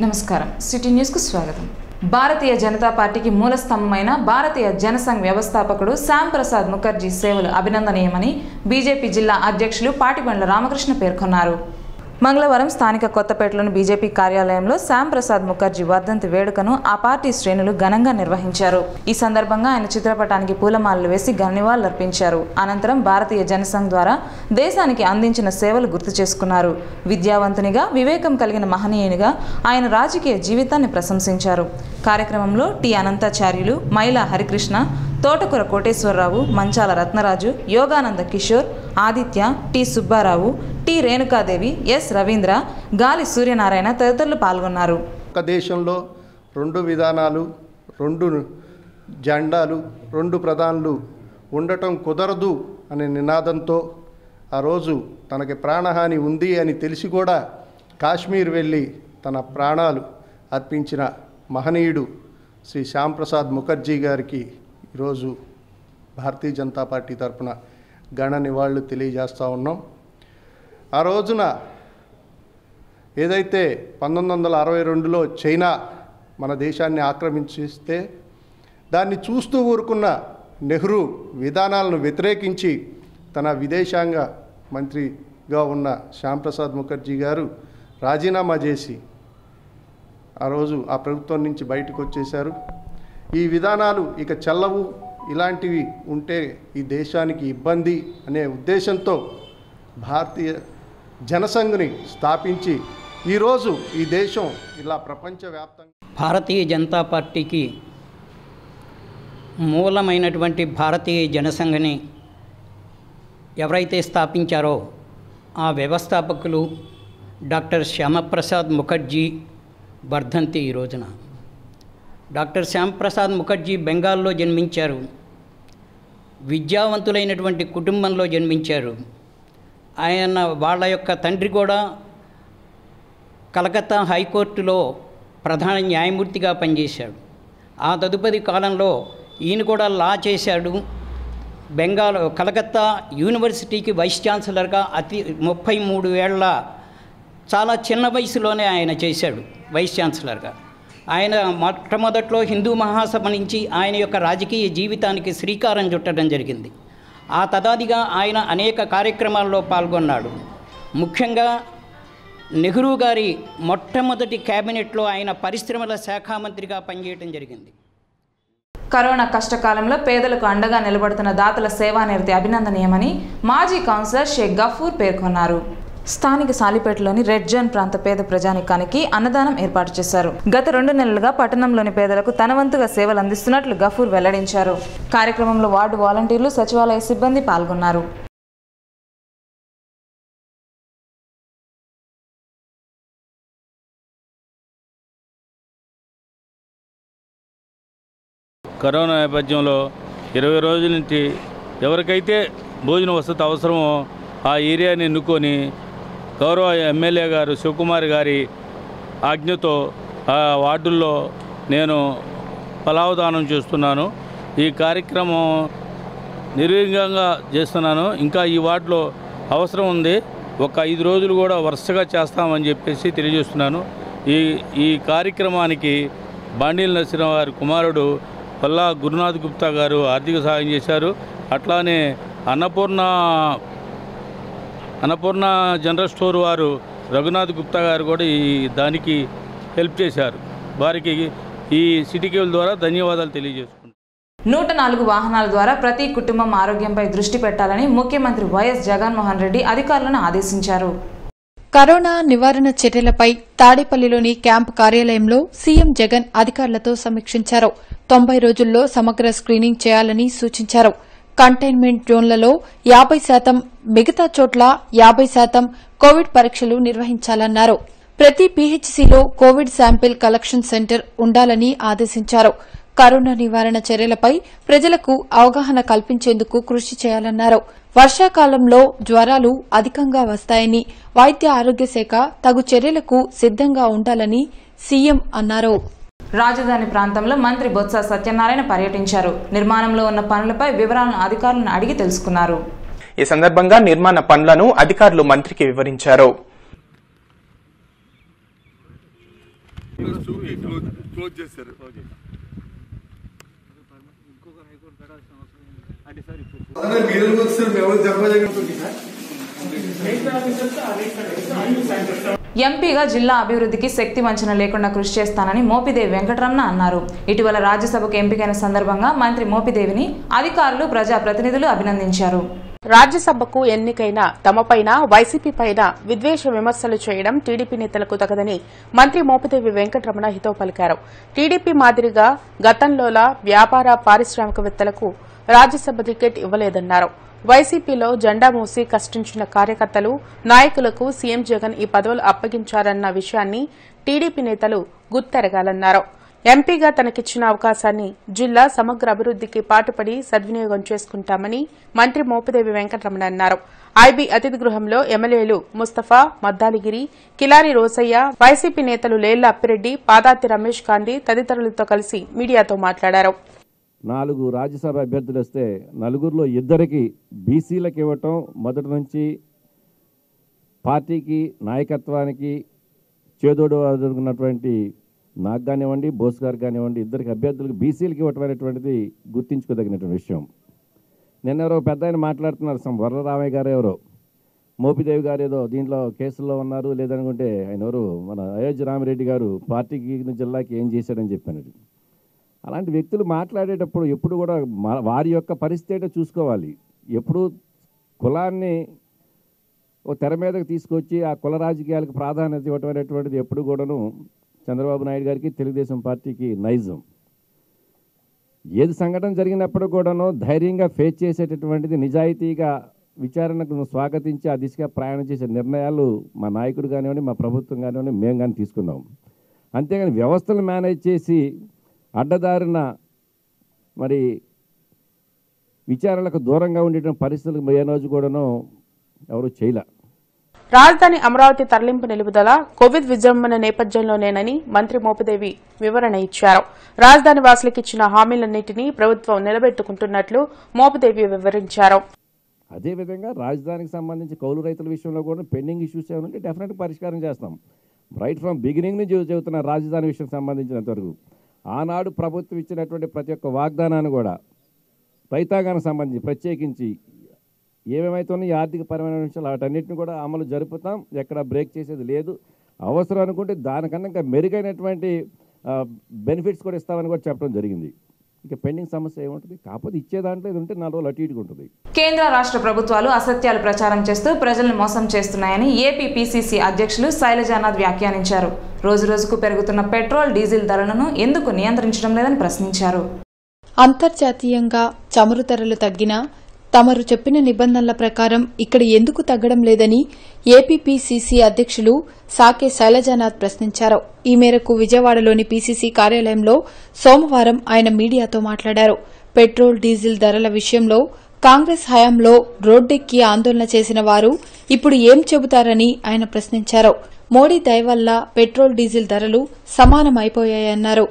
నమస్కారం. సిటీ న్యూస్కు స్వాగతం. భారతీయ జనతా పార్టీకి మూలస్తంభమైన భారతీయ జనసంఘ్ వ్యవస్థాపకుడు శ్యామ్ ప్రసాద్ ముఖర్జీ సేవలు అభినందనీయమని బీజేపీ జిల్లా అధ్యక్షులు పాటిబండ్ల రామకృష్ణ పేర్కొన్నారు. మంగళవారం స్థానిక కొత్తపేటలోని బీజేపీ కార్యాలయంలో శ్యామ్ ప్రసాద్ ముఖర్జీ వర్ధంతి వేడుకను ఆ పార్టీ శ్రేణులు ఘనంగా నిర్వహించారు. ఈ సందర్భంగా ఆయన చిత్రపటానికి పూలమాలలు వేసి ఘననివాళులర్పించారు. అనంతరం భారతీయ జనసంఘ్ ద్వారా దేశానికి అందించిన సేవలు గుర్తు చేసుకున్నారు. విద్యావంతునిగా వివేకం కలిగిన మహనీయునిగా ఆయన రాజకీయ జీవితాన్ని ప్రశంసించారు. కార్యక్రమంలో T Anantacharyulu Maila Harikrishna Thotakura Koteswararao Manchala Ratnaraju Yogananda Kishore Aditya T Subbarao T Renukadevi S Ravindra Gali Suryanarayana తదితరులు పాల్గొన్నారు. ఒక దేశంలో రెండు విధానాలు రెండు జెండాలు రెండు ప్రధానులు ఉండటం కుదరదు అనే నినాదంతో ఆ రోజు తనకి ప్రాణహాని ఉంది అని తెలిసి కూడా కాశ్మీర్ వెళ్ళి తన ప్రాణాలు అర్పించిన మహనీయుడు శ్రీ శ్యాంప్రసాద్ ముఖర్జీ గారికి ఈరోజు భారతీయ జనతా పార్టీ తరఫున ఘన నివాళులు తెలియజేస్తూ ఉన్నాం. ఆ రోజున ఏదైతే పంతొమ్మిది వందల అరవై రెండులో చైనా మన దేశాన్ని ఆక్రమించిస్తే దాన్ని చూస్తూ ఊరుకున్న నెహ్రూ విధానాలను వ్యతిరేకించి తన విదేశాంగ మంత్రిగా ఉన్న శ్యాంప్రసాద్ ముఖర్జీ గారు రాజీనామా చేసి ఆ రోజు ఆ ప్రభుత్వం నుంచి బయటకు వచ్చేశారు. ఈ విధానాలు ఇక చల్లవు. ఇలాంటివి ఉంటే ఈ దేశానికి ఇబ్బంది అనే ఉద్దేశంతో భారతీయ జనసంఘ్ని స్థాపించి ఈరోజు ఈ దేశం ఇలా ప్రపంచవ్యాప్తంగా భారతీయ జనతా పార్టీకి మూలమైనటువంటి భారతీయ జనసంఘని ఎవరైతే స్థాపించారో ఆ వ్యవస్థాపకులు డాక్టర్ శ్యామప్రసాద్ ముఖర్జీ వర్ధంతి ఈ రోజున. డాక్టర్ శ్యామప్రసాద్ ముఖర్జీ బెంగాల్లో జన్మించారు. విద్యావంతులైనటువంటి కుటుంబంలో జన్మించారు. ఆయన వాళ్ళ యొక్క తండ్రి కూడా కలకత్తా హైకోర్టులో ప్రధాన న్యాయమూర్తిగా పనిచేశాడు. ఆ తదుపరి కాలంలో ఈయన కూడా లా చేశాడు. బెంగాల్ కలకత్తా యూనివర్సిటీకి వైస్ ఛాన్సలర్గా అతి ముప్పై మూడు ఏళ్ళ చాలా చిన్న వయసులోనే ఆయన చేశాడు వైస్ ఛాన్సలర్గా. ఆయన మొట్టమొదట్లో హిందూ మహాసభ నుంచి ఆయన యొక్క రాజకీయ జీవితానికి శ్రీకారం చుట్టడం జరిగింది. ఆ తదాదిగా ఆయన అనేక కార్యక్రమాల్లో పాల్గొన్నాడు. ముఖ్యంగా నెహ్రూ గారి మొట్టమొదటి కేబినెట్లో ఆయన పరిశ్రమల శాఖ మంత్రిగా పనిచేయడం జరిగింది. కరోనా కష్టకాలంలో పేదలకు అండగా నిలబడుతున్న దాతల సేవానిరతి అభినందనీయమని మాజీ కౌన్సిలర్ షేక్ గఫూర్ పేర్కొన్నారు. స్థానిక సాలిపేటలోని రెడ్ జోన్ ప్రాంత పేద ప్రజానికానికి అన్నదానం ఏర్పాటు చేశారు. గత రెండు నెలలుగా పట్టణంలోని పేదలకు తన వంతుగా సేవలు అందిస్తున్నట్లు గఫూర్ వెల్లడించారు. కార్యక్రమంలో వార్డు వాలంటీర్లు సచివాలయ సిబ్బంది పాల్గొన్నారు. కరోనా నేపథ్యంలో ఇరవై రోజుల నుంచి ఎవరికైతే భోజన వసతి అవసరమో ఆ ఏరియాని ఎన్నుకొని గౌరవ ఎమ్మెల్యే గారు శివకుమార్ గారి ఆజ్ఞతో ఆ వార్డుల్లో నేను ఫలావధానం చేస్తున్నాను. ఈ కార్యక్రమం నిర్విఘ్నంగా చేస్తున్నాను. ఇంకా ఈ వార్డులో అవసరం ఉంది. ఒక ఐదు రోజులు కూడా వరుసగా చేస్తామని చెప్పేసి తెలియజేస్తున్నాను. ఈ ఈ కార్యక్రమానికి బాండీల నరసింహ వారి కుమారుడు పల్లా గురునాథ్ గుప్తా గారు ఆర్థిక సహాయం చేశారు. అట్లానే అన్నపూర్ణ అన్నపూర్ణ జనరల్ స్టోర్ వారు రఘునాథ్ గుప్తా గారు కూడా ఈ దానికి హెల్ప్ చేశారు. వారికి ఈ సిటీ కేబుల్ ద్వారా ధన్యవాదాలు తెలియజేసుకుంటున్నాను. నూట నాలుగు వాహనాల ద్వారా ప్రతి కుటుంబం ఆరోగ్యంపై దృష్టి పెట్టాలని ముఖ్యమంత్రి వైఎస్ జగన్మోహన్ రెడ్డి అధికారులను ఆదేశించారు. కరోనా నివారణ చర్యలపై తాడేపల్లిలోని క్యాంపు కార్యాలయంలో సీఎం జగన్ అధికారులతో సమీక్షించారు. తొంభై రోజుల్లో సమగ్ర స్క్రీనింగ్ చేయాలని సూచించారు. కంటైన్మెంట్ జోన్లలో యాబై శాతం మిగతా చోట్ల యాబై శాతం కోవిడ్ పరీక్షలు నిర్వహించాలన్నారు. ప్రతి పీహెచ్సీలో కోవిడ్ శాంపిల్ కలెక్షన్ సెంటర్ ఉండాలని ఆదేశించారు. కరోనా నివారణ చర్యలపై ప్రజలకు అవగాహన కల్పించేందుకు కృషి చేయాలన్నారు. వర్షాకాలంలో జ్వరాలు అధికంగా వస్తాయని వైద్య ఆరోగ్య శాఖ తగు చర్యలకు సిద్దంగా ఉండాలని సీఎం అన్నారు. రాజధాని ప్రాంతంలో మంత్రి బొత్స సత్యనారాయణ పర్యటించారు నిర్మాణంలో ఉన్న పనులపై వివరాలను అధికారులను అడిగి తెలుసుకున్నారు ఈ సందర్భంగా నిర్మాణ పనులను అధికారులు మంత్రికి వివరించారు మీరు చెప్పగలుగుతుంది ఎంపీగా జిల్లా అభివృద్ధికి శక్తి వంచన లేకుండా కృషి చేస్తానని మోపిదేవి వెంకటరమణ అన్నారు. ఇటీవల రాజ్యసభకు ఎంపికైన సందర్భంగా మంత్రి మోపిదేవిని అధికారులు ప్రజాప్రతినిధులు అభినందించారు. రాజ్యసభకు ఎన్నికైన తమపైన వైసీపీ పైన విద్వేష విమర్శలు చేయడం టీడీపీ నేతలకు తగదని మంత్రి మోపిదేవి వెంకటరమణ హితవు పలికారు. టీడీపీ మాదిరిగా గతంలోలా వ్యాపార పారిశ్రామికవేత్తలకు రాజ్యసభ టికెట్ ఇవ్వలేదన్నారు. వైసీపీలో జెండా మూసి కష్టించిన కార్యకర్తలు నాయకులకు సీఎం జగన్ ఈ పదవులు అప్పగించారన్న విషయాన్ని టీడీపీ నేతలు గుర్తెరగాలన్నారు ఎంపీగా తనకిచ్చిన అవకాశాన్ని జిల్లా సమగ్ర అభివృద్ధికి పాటుపడి సద్వినియోగం చేసుకుంటామని మంత్రి మోపిదేవి వెంకటరమణ అన్నారు. ఐబీ అతిథి గృహంలో ఎమ్మెల్యేలు ముస్తఫా మద్దాలిగిరి కిలారి రోసయ్య వైసీపీ నేతలు లేళ్ళ అప్పిరెడ్డి పాదాతి రమేష్ గాంధీ తదితరులతో కలిసి మీడియాతో మాట్లాడారు. నాలుగు రాజ్యసభ అభ్యర్థులు వస్తే నలుగురిలో ఇద్దరికి బీసీలకు ఇవ్వటం మొదటి నుంచి పార్టీకి నాయకత్వానికి చేదోడు అదురుకున్నటువంటి నాకు కానివ్వండి బోస్ గారు కానివ్వండి ఇద్దరికి అభ్యర్థులకు బీసీలకు ఇవ్వటం అనేటువంటిది గుర్తించుకోదగినటువంటి విషయం. నిన్న ఎవరో పెద్ద ఆయన మాట్లాడుతున్నారు సం వరరామయ్య గారు ఎవరో. మోపిదేవి గారు ఏదో దీంట్లో కేసుల్లో ఉన్నారు లేదనుకుంటే ఆయన ఎవరు మన అయోధ్య రామిరెడ్డి గారు పార్టీకి జిల్లాకి ఏం చేశాడని చెప్పాను అలాంటి వ్యక్తులు మాట్లాడేటప్పుడు ఎప్పుడు కూడా వారి యొక్క పరిస్థితి చూసుకోవాలి. ఎప్పుడు కులాన్ని ఓ తెర మీదకి తీసుకొచ్చి ఆ కుల రాజకీయాలకు ప్రాధాన్యత ఇవ్వటం అనేటువంటిది ఎప్పుడు కూడాను చంద్రబాబు నాయుడు గారికి తెలుగుదేశం పార్టీకి నైజం. ఏది సంఘటన జరిగినప్పుడు కూడాను ధైర్యంగా ఫేస్ చేసేటటువంటిది నిజాయితీగా విచారణకు స్వాగతించి ఆ దిశగా ప్రయాణం చేసే నిర్ణయాలు మా నాయకుడు కానివ్వండి మా ప్రభుత్వం కానివ్వండి మేము కానీ తీసుకున్నాం. అంతేగాని వ్యవస్థలు మేనేజ్ చేసి అడ్డదారిన మరి విచారణలకు దూరంగా ఉండేటువంటి పరిస్థితులకు ఏ రోజు కూడాను ఎవరు చేయలే. రాజధాని అమరావతి తరలింపు నిలుపుదల కోవిడ్ విజృంభణ నేపథ్యంలోనేనని మంత్రి మోపిదేవి వివరణ ఇచ్చారు. రాజధాని వాసులకు ఇచ్చిన హామీలన్నింటినీ ప్రభుత్వం నిలబెట్టుకుంటున్నట్లు మోపిదేవి వివరించారు. అదేవిధంగా రాజధానికి సంబంధించి కౌలు రైతుల విషయంలో కూడా పెండింగ్ ఇష్యూస్ ఏమైనా ఉంటే డెఫినెట్గా పరిష్కారం చేస్తాం. రైట్ ఫ్రమ్ బిగినింగ్ నుంచి చెబుతున్న రాజధాని విషయం సంబంధించినంత వరకు. ఆనాడు ప్రభుత్వం ఇచ్చినటువంటి ప్రతి ఒక్క వాగ్దానాన్ని కూడా రైతాంగానికి సంబంధించి ప్రత్యేకించి ఏమేమైతే ఉన్నాయో ఆర్థిక పరమైన విషయాలు వాటన్నిటిని కూడా అమలు జరుపుతాం. ఎక్కడ బ్రేక్ చేసేది లేదు. అవసరం అనుకుంటే దానికన్నా ఇంకా మెరుగైనటువంటి బెనిఫిట్స్ కూడా ఇస్తామని కూడా చెప్పడం జరిగింది. ఇంకా పెండింగ్ సమస్య ఏముంటుంది? కాకపోతే ఇచ్చే దాంట్లో ఇది ఉంటే నాలుగు రోజులు అటు ఇటుగా ఉంటుంది. కేంద్ర రాష్ట్ర ప్రభుత్వాలు అసత్యాలు ప్రచారం చేస్తూ ప్రజలను మోసం చేస్తున్నాయని ఏపీ పీసీసీ అధ్యక్షులు శైలజానాథ్ వ్యాఖ్యానించారు. రోజురోజుకు పెరుగుతున్న పెట్రోల్ డీజిల్ ధరలను ఎందుకు నియంత్రించడం లేదని ప్రశ్నించారు. అంతర్జాతీయంగా చమురు ధరలు తగ్గినా తమరు చెప్పిన నిబంధనల ప్రకారం ఇక్కడ ఎందుకు తగ్గడం లేదని ఏపీపీసీసీ అధ్యక్షులు సాకే శైలజానాథ్ ప్రశ్నించారు. ఈ మేరకు విజయవాడలోని పీసీసీ కార్యాలయంలో సోమవారం ఆయన మీడియాతో మాట్లాడారు. పెట్రోల్ డీజిల్ ధరల విషయంలో కాంగ్రెస్ హయాంలో రోడ్డెక్కి ఆందోళన చేసిన వారు ఇప్పుడు ఏం చెబుతారని ఆయన ప్రశ్నించారు. మోడీ దయ వల్ల పెట్రోల్ డీజిల్ ధరలు సమానమైపోయాయన్నారు.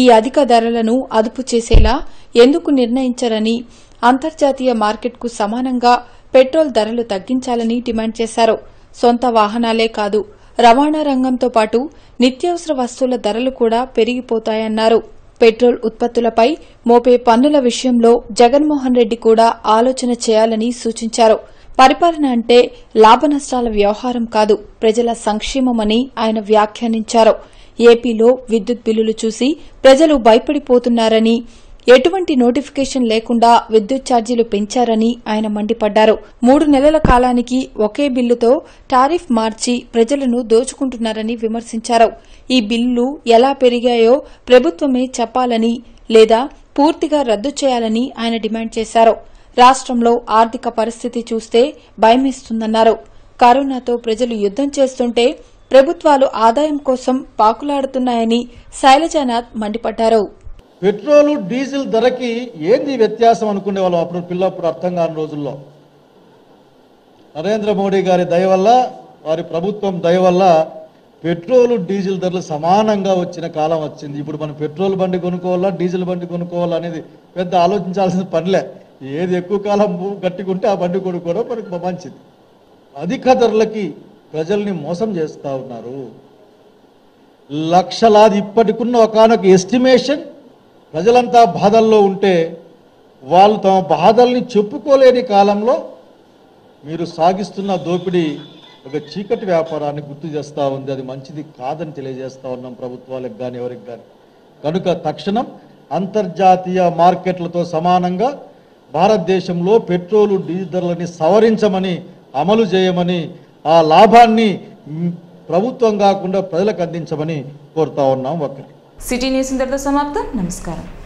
ఈ అధిక ధరలను అదుపు చేసేలా ఎందుకు నిర్ణయించరని అంతర్జాతీయ మార్కెట్కు సమానంగా పెట్రోల్ ధరలు తగ్గించాలని డిమాండ్ చేశారు. సొంత వాహనాలే కాదు రవాణా రంగంతో పాటు నిత్యావసర వస్తువుల ధరలు కూడా పెరిగిపోతాయన్నారు. పెట్రోల్ ఉత్పత్తులపై మోపే పన్నుల విషయంలో జగన్మోహన్ రెడ్డి కూడా ఆలోచన చేయాలని సూచించారు. పరిపాలన అంటే లాభనష్టాల వ్యవహారం కాదు ప్రజల సంక్షేమమని ఆయన వ్యాఖ్యానించారు. ఏపీలో విద్యుత్ బిల్లులు చూసి ప్రజలు భయపడిపోతున్నారని ఎటువంటి నోటిఫికేషన్ లేకుండా విద్యుత్ ఛార్జీలు పెంచారని ఆయన మండిపడ్డారు. మూడు నెలల కాలానికి ఒకే బిల్లుతో టారిఫ్ మార్చి ప్రజలను దోచుకుంటున్నారని విమర్శించారు. ఈ బిల్లులు ఎలా పెరిగాయో ప్రభుత్వమే చెప్పాలని లేదా పూర్తిగా రద్దు చేయాలని ఆయన డిమాండ్ చేశారు. రాష్ట్రంలో ఆర్థిక పరిస్థితి చూస్తే భయమేస్తుందన్నారు. కరోనాతో ప్రజలు యుద్దం చేస్తుంటే ప్రభుత్వాలు ఆదాయం కోసం పాకులాడుతున్నాయని శైలజానాథ్ మండిపడ్డారు. పెట్రోలు డీజిల్ ధరకి ఏంది వ్యత్యాసం అనుకునే వాళ్ళం అప్పుడు పిల్లప్పుడు అర్థం కాని రోజుల్లో. నరేంద్ర మోడీ గారి దయ వల్ల వారి ప్రభుత్వం దయ వల్ల పెట్రోలు డీజిల్ ధరలు సమానంగా వచ్చిన కాలం వచ్చింది. ఇప్పుడు మనం పెట్రోల్ బండి కొనుక్కోవాలా డీజిల్ బండి కొనుక్కోవాలా అనేది పెద్ద ఆలోచించాల్సిన పనిలే. ఏది ఎక్కువ కాలం గట్టికుంటే ఆ బండి కొనుక్కోవడం మనకు మంచిది. అధిక ధరలకి ప్రజల్ని మోసం చేస్తూ ఉన్నారు. లక్షలాది ఇప్పటికున్న ఒకనొక ఎస్టిమేషన్ ప్రజలంతా బాధల్లో ఉంటే వాళ్ళు తమ బాధల్ని చెప్పుకోలేని కాలంలో మీరు సాగిస్తున్న దోపిడీ ఒక చీకటి వ్యాపారాన్ని గుర్తు చేస్తూ ఉంది. అది మంచిది కాదని తెలియజేస్తూ ఉన్నాం ప్రభుత్వాలకు కానీ ఎవరికి కానీ కనుక తక్షణం అంతర్జాతీయ మార్కెట్లతో సమానంగా భారతదేశంలో పెట్రోలు డీజిల్ని సవరించమని అమలు చేయమని ఆ లాభాన్ని ప్రభుత్వం కాకుండా ప్రజలకు అందించమని కోరుతా ఉన్నాం ఒకటి సిటీ న్యూస్ ఇంతటితో సమాప్తం నమస్కారం